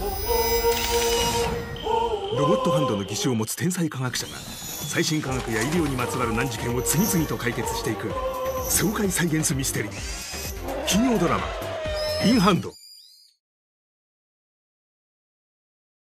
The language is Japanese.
ロボットハンドの義手を持つ天才科学者が最新科学や医療にまつわる難事件を次々と解決していく爽快サイエンスミステリー金曜ドラマ「インハンド」